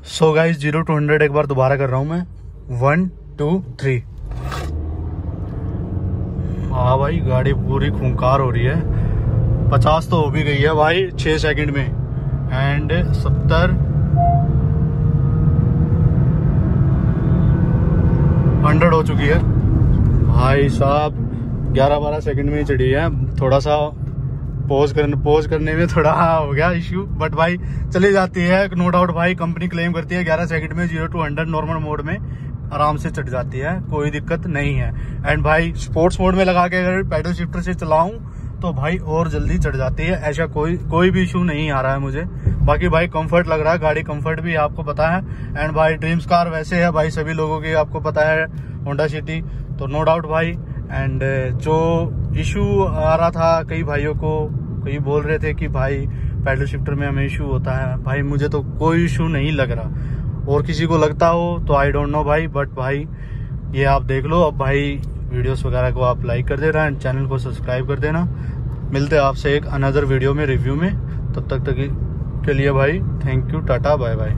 So guys zero to hundred एक बार दोबारा कर रहा हूँ मैं। वन टू थ्री हाँ भाई, गाड़ी पूरी खूंखार हो रही है। पचास तो हो भी गई है भाई, छह सेकंड में। एंड सत्तर। हंड्रेड हो चुकी है। भाई साहब, ग्यारह बारह सेकंड में ही चढ़ी है। थोड़ा सा पोज करने पोज करने में थोड़ा हो गया इश्यू बट भाई चली जाती है नो डाउट भाई कंपनी क्लेम करती है, ग्यारह सेकंड में zero to hundred normal mode में आराम से चढ़ जाती है, कोई दिक्कत नहीं है। एंड भाई स्पोर्ट्स मोड में लगा के अगर पैडल शिफ्टर से चलाऊं तो भाई और जल्दी चढ़ जाती है, ऐसा कोई कोई भी इशू नहीं आ रहा है मुझे। बाकी भाई कंफर्ट लग रहा है, गाड़ी कंफर्ट भी आपको पता है। एंड भाई ड्रीम्स कार वैसे है भाई, सभी लोगों की आपको पता है होंडा सिटी तो नो डाउट भाई। एंड जो इशू आ रहा था कई भाइयों को कई बोल रहे थे कि भाई, पैडल शिफ्टर में हमें इशू होता है। भाई, मुझे तो कोई इशू नहीं लग रहा। और किसी को लगता हो तो आई डोंट नो भाई बट भाई, ये आप देख लो। अब भाई वीडियोस वगैरह को आप लाइक कर देना एंड चैनल को सब्सक्राइब कर देना। मिलते हैं आपसे एक अनदर वीडियो में रिव्यू में। तब तक तक के लिए भाई thank you tata bye bye